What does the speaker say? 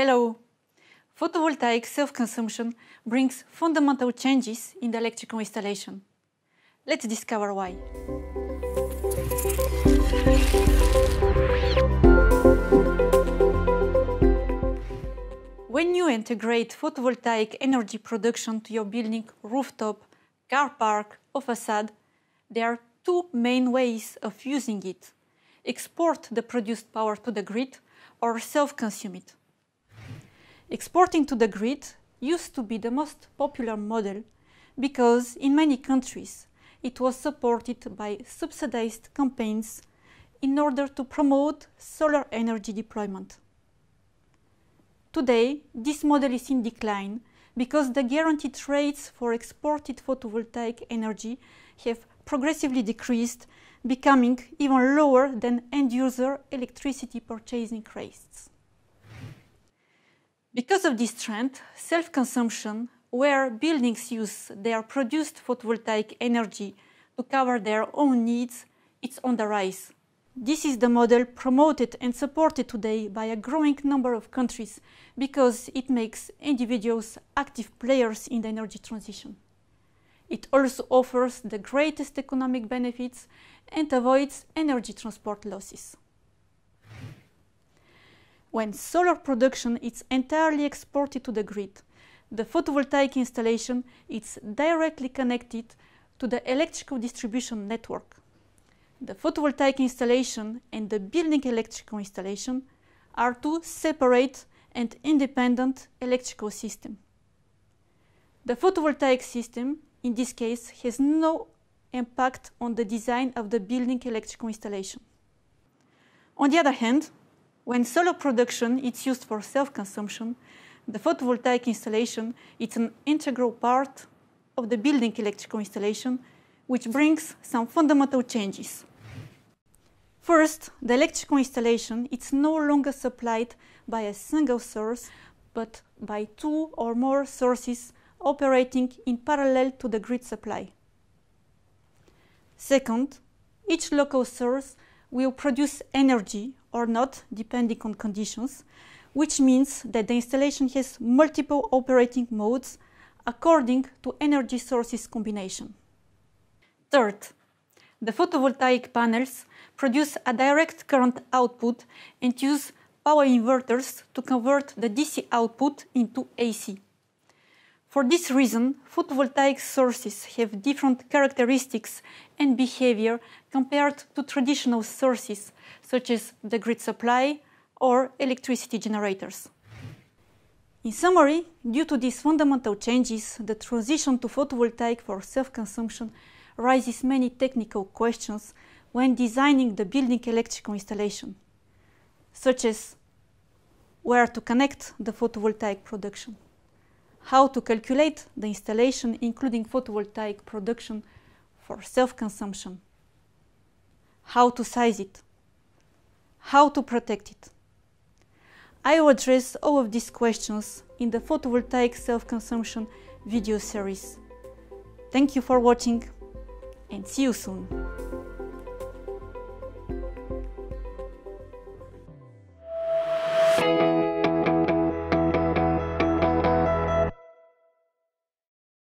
Hello! Photovoltaic self-consumption brings fundamental changes in the electrical installation. Let's discover why. When you integrate photovoltaic energy production to your building rooftop, car park or facade, there are two main ways of using it. Export the produced power to the grid or self-consume it. Exporting to the grid used to be the most popular model because in many countries it was supported by subsidized campaigns in order to promote solar energy deployment. Today, this model is in decline because the guaranteed rates for exported photovoltaic energy have progressively decreased, becoming even lower than end-user electricity purchasing rates. Because of this trend, self-consumption, where buildings use their produced photovoltaic energy to cover their own needs, is on the rise. This is the model promoted and supported today by a growing number of countries because it makes individuals active players in the energy transition. It also offers the greatest economic benefits and avoids energy transport losses. When solar production is entirely exported to the grid, the photovoltaic installation is directly connected to the electrical distribution network. The photovoltaic installation and the building electrical installation are two separate and independent electrical systems. The photovoltaic system, in this case, has no impact on the design of the building electrical installation. On the other hand, when solar production is used for self-consumption, the photovoltaic installation is an integral part of the building electrical installation, which brings some fundamental changes. First, the electrical installation is no longer supplied by a single source, but by two or more sources operating in parallel to the grid supply. Second, each local source will produce energy or not, depending on conditions, which means that the installation has multiple operating modes according to energy sources combination. Third, the photovoltaic panels produce a direct current output and use power inverters to convert the DC output into AC. For this reason, photovoltaic sources have different characteristics and behavior compared to traditional sources, such as the grid supply or electricity generators. In summary, due to these fundamental changes, the transition to photovoltaic for self-consumption raises many technical questions when designing the building electrical installation, such as where to connect the photovoltaic production how to calculate the installation including photovoltaic production for self-consumption, how to size it, how to protect it. I will address all of these questions in the photovoltaic self-consumption video series. Thank you for watching and see you soon.